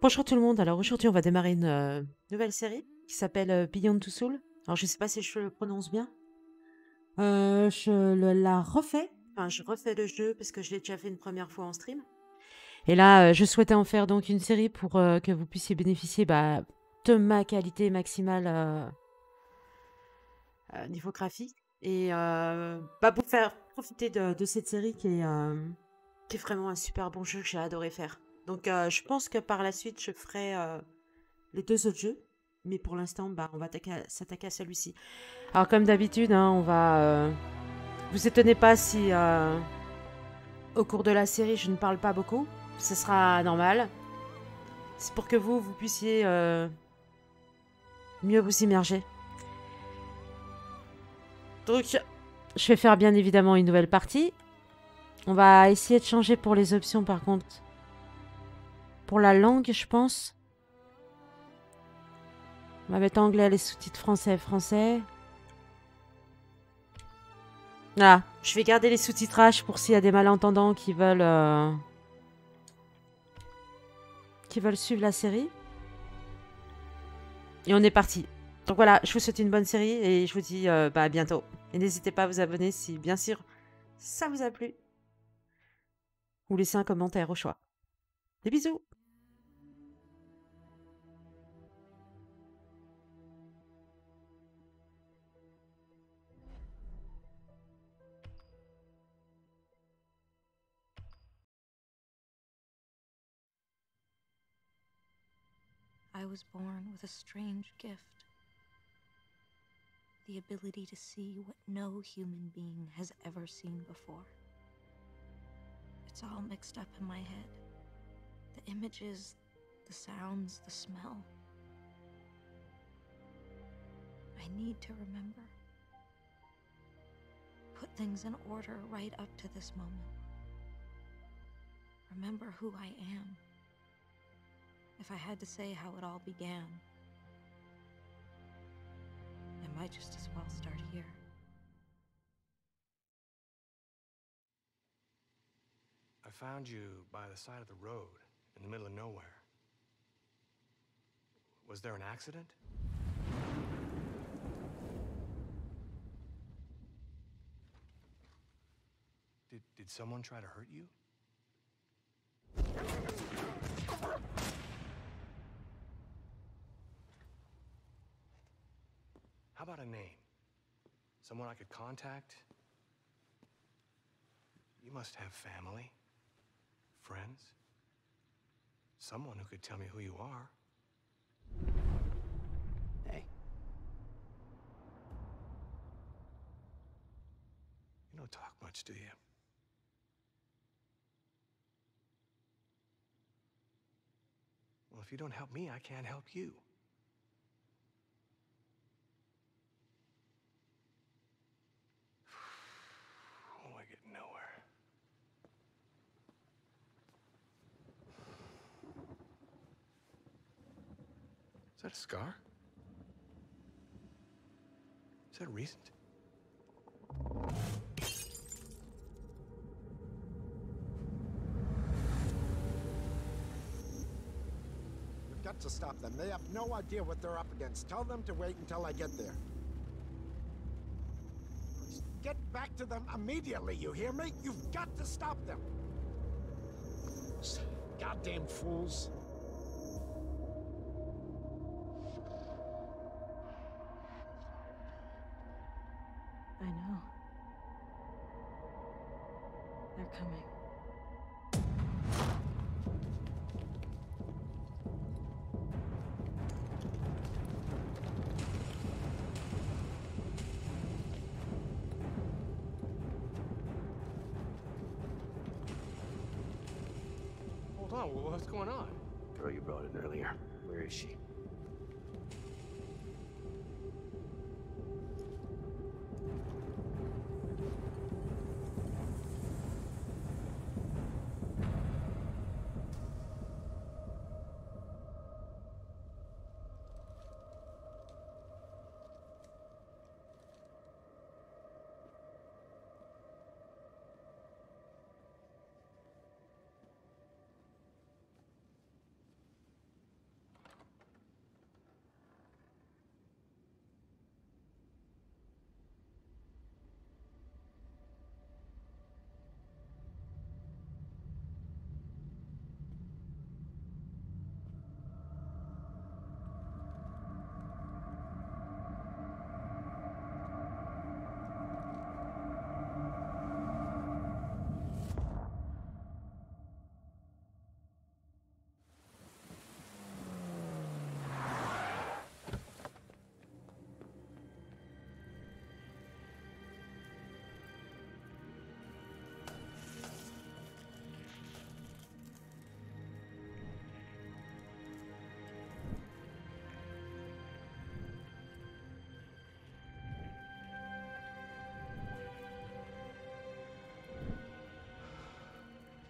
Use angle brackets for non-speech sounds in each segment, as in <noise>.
Bonjour tout le monde, alors aujourd'hui on va démarrer une euh, nouvelle série qui s'appelle euh, Beyond Two Soul. Alors je sais pas si je le prononce bien. Euh, je le- la refais, enfin je refais le jeu parce que je l'ai déjà fait une première fois en stream. Et là euh, je souhaitais en faire donc une série pour que vous puissiez bénéficier bah, de ma qualité maximale niveau graphique. Et bah, pour faire profiter de, cette série qui est, qui est vraiment un super bon jeu que j'ai adoré faire. Donc euh, je pense que par la suite je ferai euh, les deux autres jeux. Mais pour l'instant, bah, on va s'attaquer à celui-ci. Alors comme d'habitude, hein, on va... euh, Vous étonnez pas si au cours de la série je ne parle pas beaucoup. Ce sera normal. C'est pour que vous, vous puissiez mieux vous immerger. Donc, je vais faire bien évidemment une nouvelle partie. On va essayer de changer pour les options par contre. Pour la langue, je pense. On va mettre anglais, les sous-titres français, français. Ah, je vais garder les sous-titrages pour s'il y a des malentendants qui veulent... euh, qui veulent suivre la série. Et on est parti. Donc voilà, je vous souhaite une bonne série et je vous dis euh, bah, à bientôt. Et n'hésitez pas à vous abonner si, bien sûr, ça vous a plu. Ou laisser un commentaire au choix. Des bisous was born with a strange gift the ability to see what no human being has ever seen before. It's all mixed up in my head the images, the sounds, the smell. I need to remember. Put things in order right up to this moment. Remember who I am. If I had to say how it all began, I might just as well start here. I found you by the side of the road in the middle of nowhere. Was there an accident? Did, did someone try to hurt you? How about a name? Someone I could contact? You must have family, friends, someone who could tell me who you are. Hey, You don't talk much, do you? Well, if you don't help me, I can't help you. Oh, I get nowhere. Is that a scar? Is that recent? we've got to stop them. They have no idea what they're up against. Tell them to wait until I get there. Get back to them immediately, you hear me? You've got to stop them. Goddamn fools.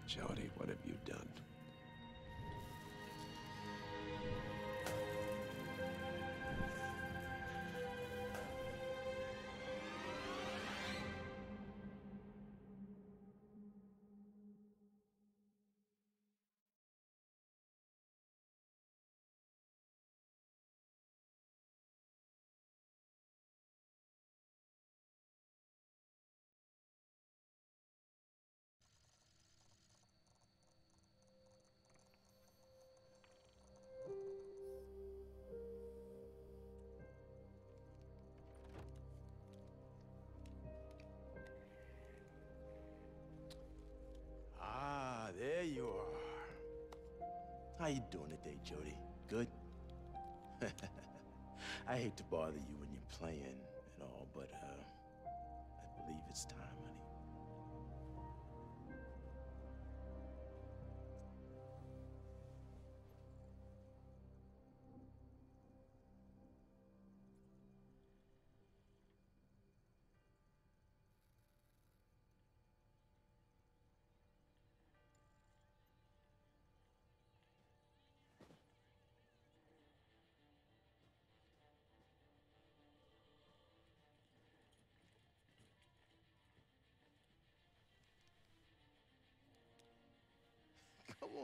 Jodie, what have you done? You doing today, Jodie? Good? <laughs> I hate to bother you when you're playing and all, but uh, I believe it's time,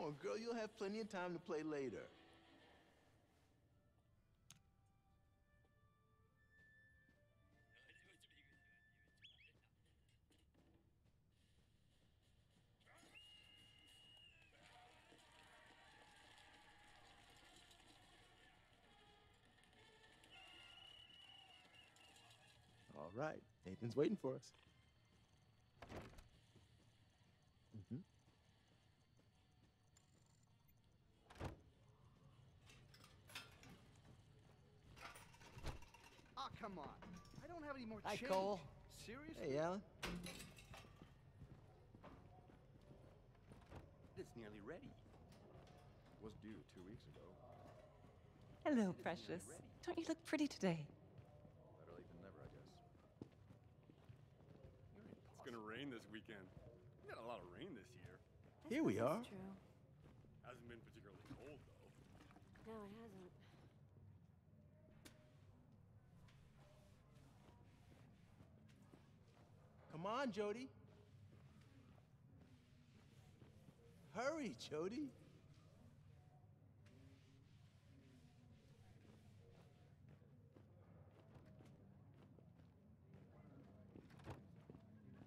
on, girl. You'll have plenty of time to play later. All right. Nathan's waiting for us. Mhm. Oh, come on. I don't have any more Hi, change. Cole. Seriously? Hey, Alan. It's nearly ready. Was due two weeks ago. Hello, precious. Don't you look pretty today? Better late than never, I guess. It's gonna rain this weekend. We got a lot of rain this year. Here we are. True. Hasn't been particularly cold though. No, it hasn't. Come on, Jodie. Hurry, Jodie.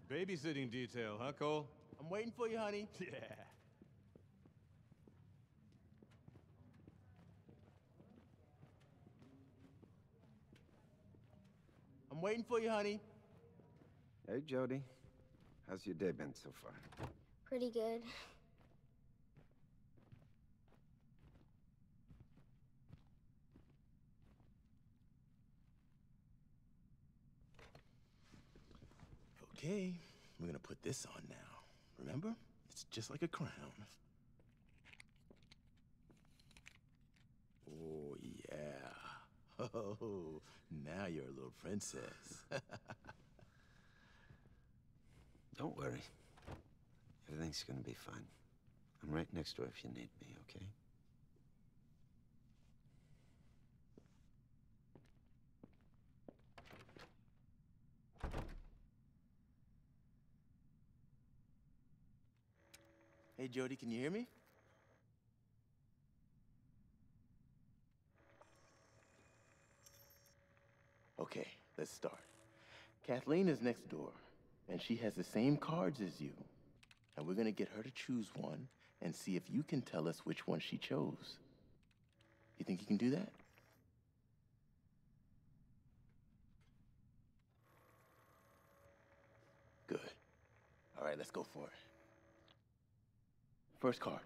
Babysitting detail, huh, Cole? I'm waiting for you, honey. <laughs> Yeah. I'm waiting for you, honey. Hey, Jodie. How's your day been so far? Pretty good. Okay, we're gonna put this on now. Remember? It's just like a crown. Oh, yeah. <laughs> Oh, now you're a little princess. <laughs> Don't worry. Everything's gonna be fine. I'm right next door if you need me, okay? hey, Jodie, can you hear me? Okay, let's start. Kathleen is next door, and she has the same cards as you. And we're gonna get her to choose one and see if you can tell us which one she chose. You think you can do that? Good. All right, let's go for it. First card.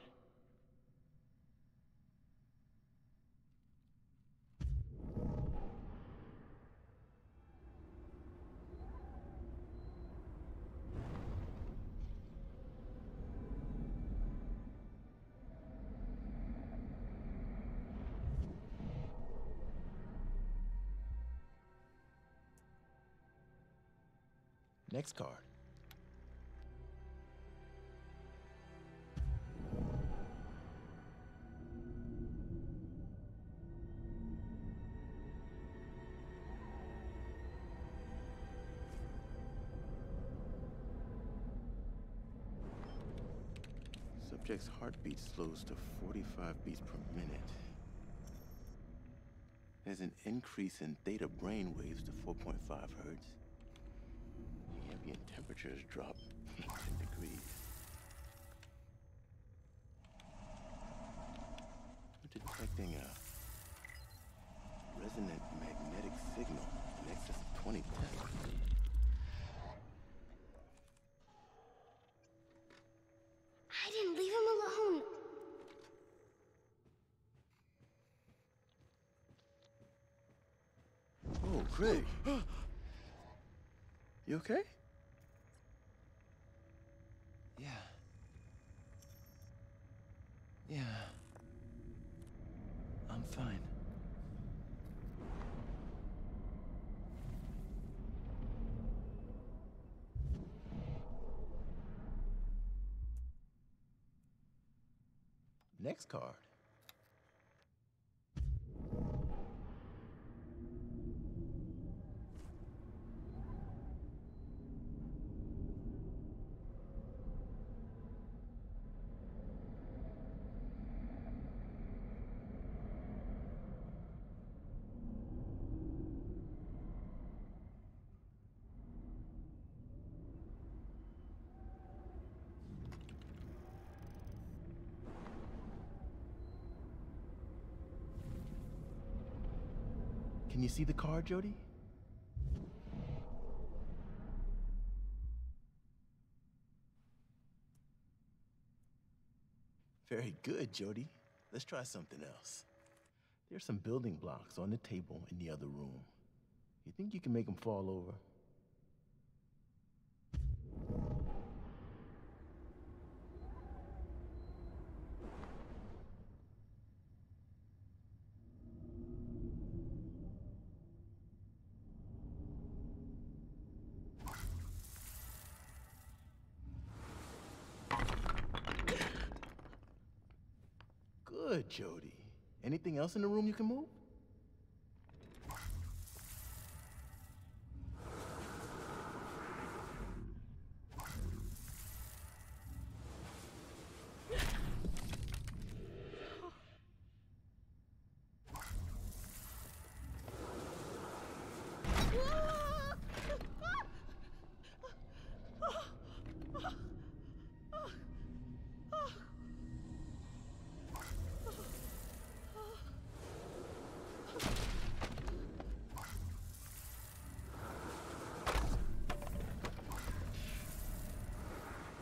Next card. Subject's heartbeat slows to 45 beats per minute. There's an increase in theta brain waves to 4.5 hertz. Ambient temperatures drop 10 degrees. We're detecting a resonant magnetic signal in excess of 20 Tesla. I didn't leave him alone. Oh, Craig. <gasps> you okay? Yeah. Yeah. I'm fine. Next card. Can you see the car, Jodie? Very good, Jodie. Let's try something else. There's some building blocks on the table in the other room. You think you can make them fall over? Good, Jodie. Anything else in the room you can move?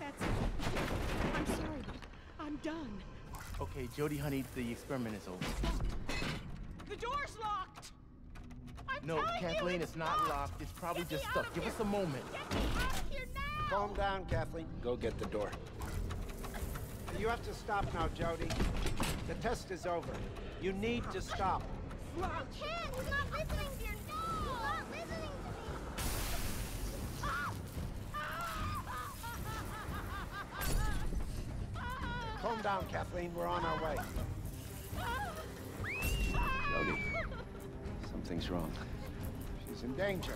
That's it. I'm sorry, but I'm done. Okay, Jodie, honey, the experiment is over. The door's locked! I'm No, telling you Kathleen, it's it's not locked. It's probably Get just stuck. Give here. us a moment. Get me out of here now! Calm down, Kathleen. Go get the door. You have to stop now, Jodie. The test is over. You need to stop. I can't. He's not listening to your Calm down, Kathleen. We're on our way. Jodie. Something's wrong. She's in danger.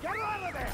Get her out of there!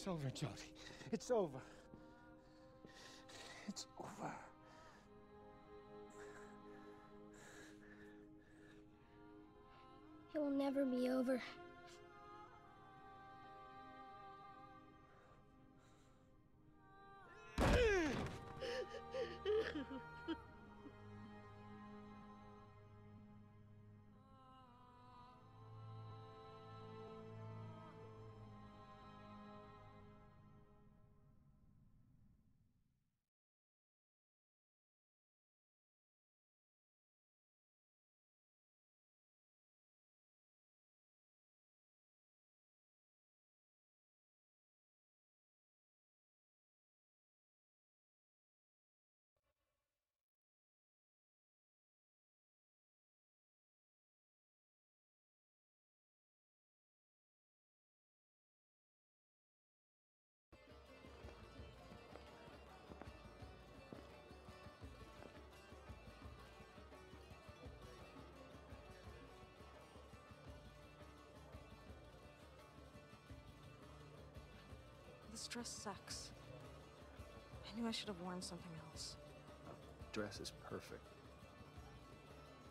It's over, Jodie. It's over. It's over. It will never be over. This dress sucks. I knew I should have worn something else. Dress is perfect.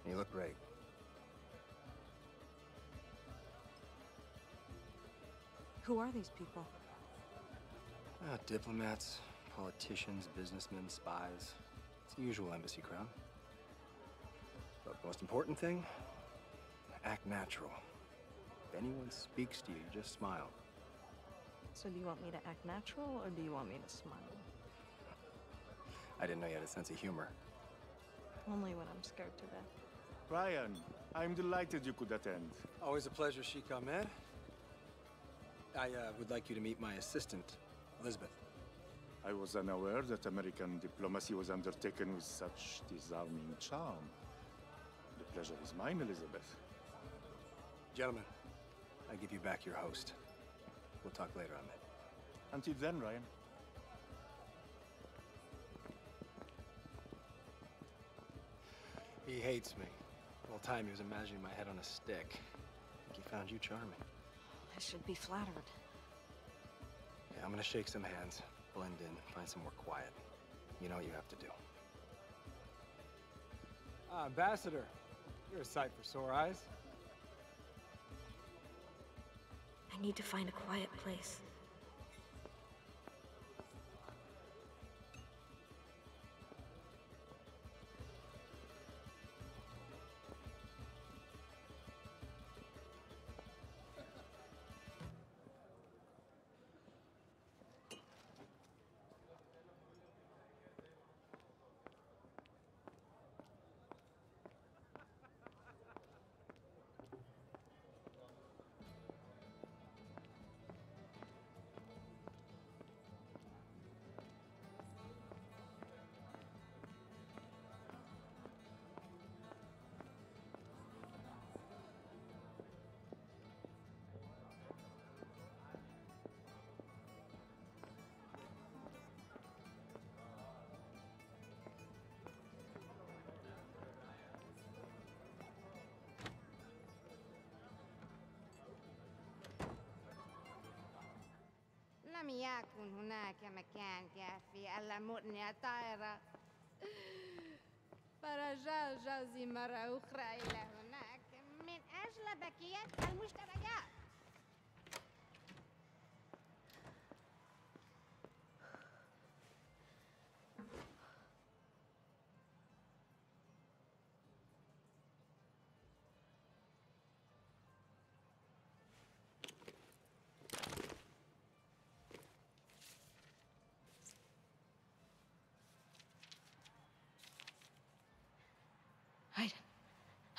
And you look great. Who are these people? Ah, diplomats, politicians, businessmen, spies. It's the usual embassy crowd. But the most important thing, act natural. If anyone speaks to you, you, just smile. So do you want me to act natural or do you want me to smile? I didn't know you had a sense of humor. Only when I'm scared to death. Ryan, I'm delighted you could attend. Always a pleasure, Sheikh Ahmed. I uh, would like you to meet my assistant, Elizabeth. I was unaware that American diplomacy was undertaken with such disarming charm. The pleasure is mine, Elizabeth. Gentlemen, I give you back your host. We'll talk later, Ahmed. Until then, Ryan. He hates me. The whole time he was imagining my head on a stick. I think he found you charming. I should be flattered. Yeah, I'm gonna shake some hands, blend in, find somewhere quiet. You know what you have to do. Ah, Ambassador, you're a sight for sore eyes. I need to find a quiet place. لم يكن هناك مكان كافي ألا مؤنية طائرة فرجع جوزي مرة أخرى إلى هناك من أجل بقية المشتريات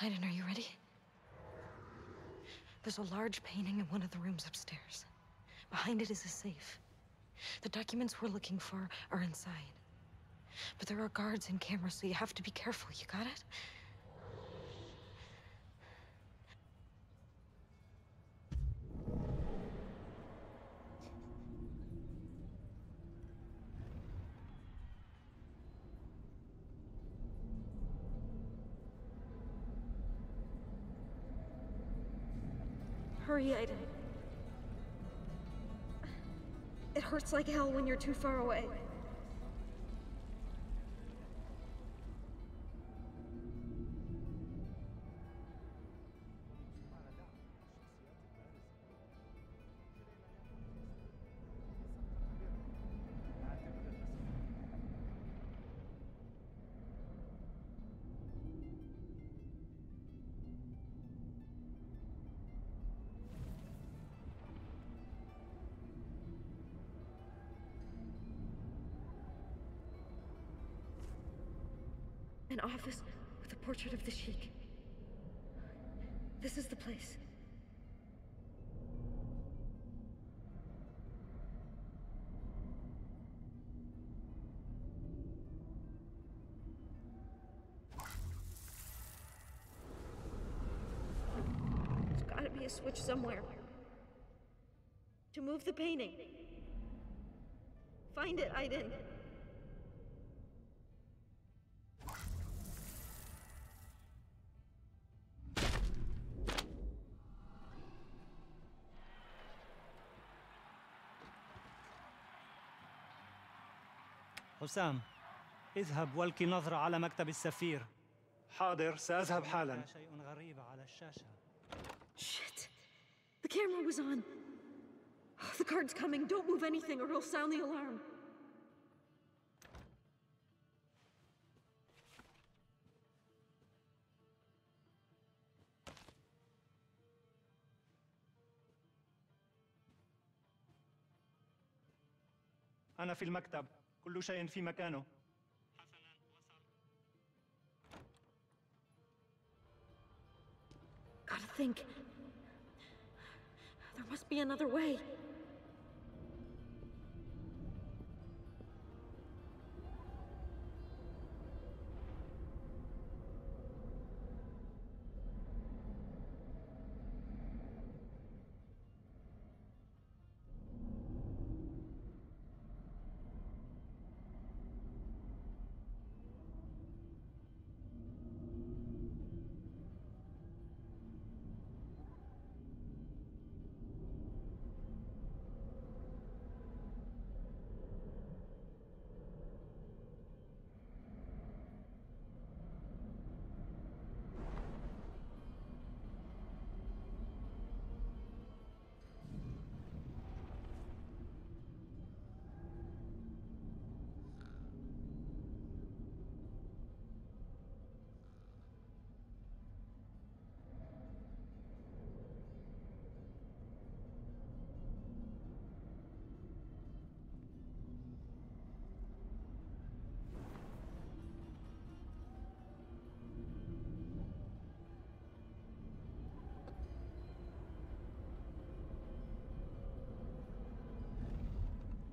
Aiden, are you ready? There's a large painting in one of the rooms upstairs. Behind it is a safe. The documents we're looking for are inside. But there are guards and cameras, so you have to be careful. You got it? Hurry, Aiden. It hurts like hell when you're too far away. Of the Sheik. This is the place. There's gotta be a switch somewhere. To move the painting. Find it, Aiden. حسام اذهب والقي نظرة على مكتب السفير حاضر سأذهب حالا شيء غريب على الشاشة Shit. The camera was on. Oh, the guard's coming. Don't move anything or he'll sound the alarm. أنا في المكتب كل شيء في مكانه Gotta think. There must be another way.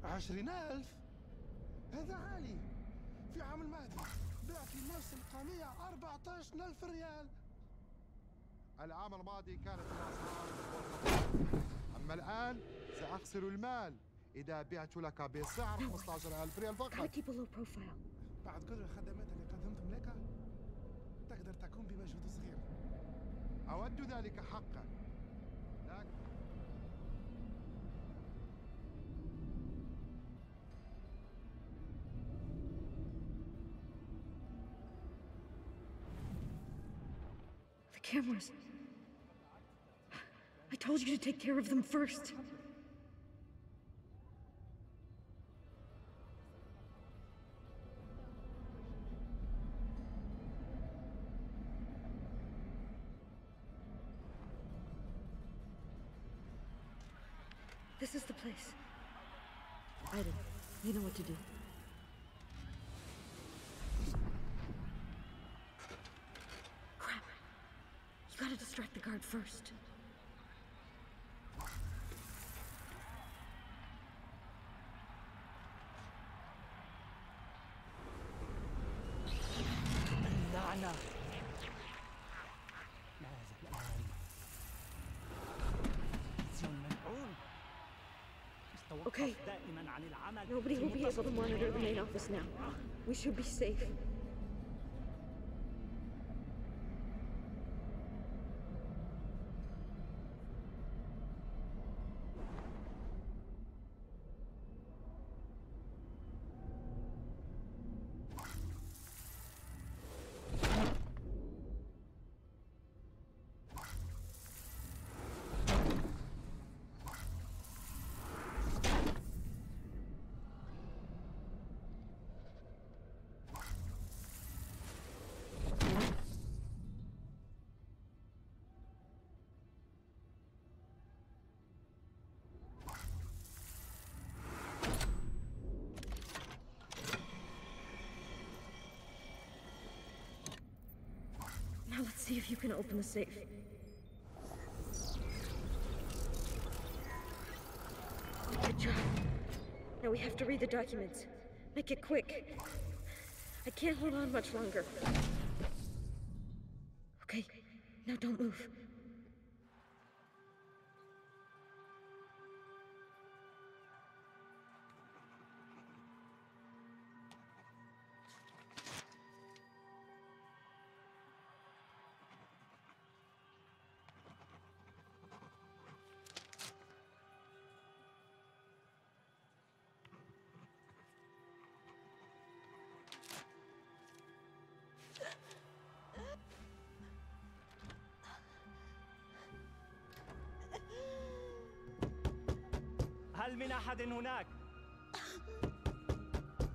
عشرين ألف. هذا عالي. في عام الماضي باع في نفس القضية 14 ألف ريال. العام الماضي كانت الأسعار أما الآن سأخسر المال إذا بعت لك بسعر 15000 ريال فقط. بعد كل الخدمات اللي قدمتم لك تقدر تكون بمجهود صغير. أود ذلك حقا. Cameras. I told you to take care of them first. This is the place. Aiden, you know what to do. Crap. You gotta distract the guard first. Okay. Nobody will be able to monitor the main office now. We should be safe. Now let's see if you can open the safe. Good job. Now we have to read the documents. Make it quick. I can't hold on much longer. Okay, now don't move. من أحد هناك؟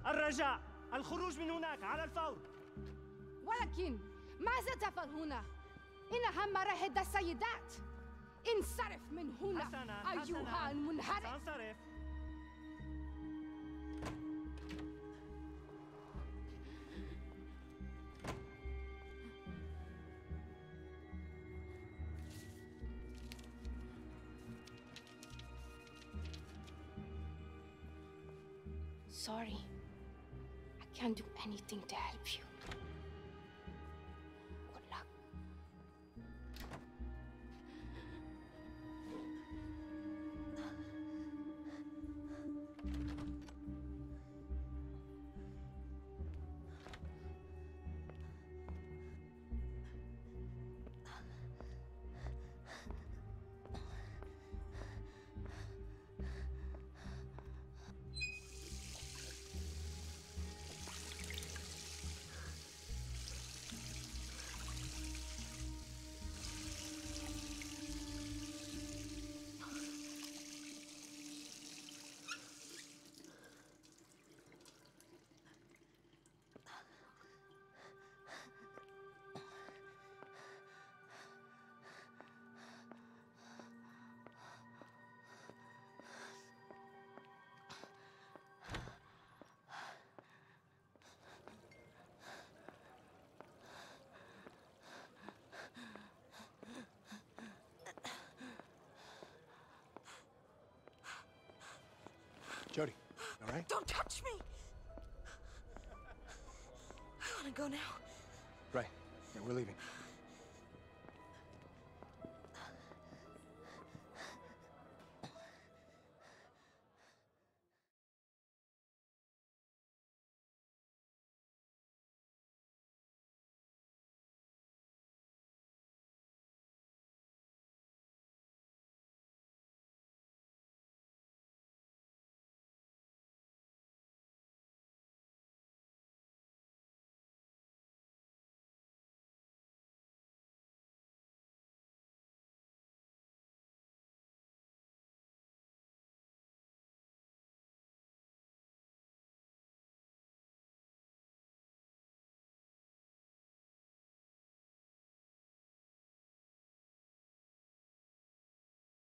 الرجاء الخروج من هناك على الفور. ولكن ماذا تفعل هنا؟ إنها مراهد السيدات. انصرف من هنا حسنا أيها حسنا. المنحرف. سأنصرف. Sorry. I can't do anything to help you. All right? Don't touch me! I want to go now. Right. Yeah, we're leaving.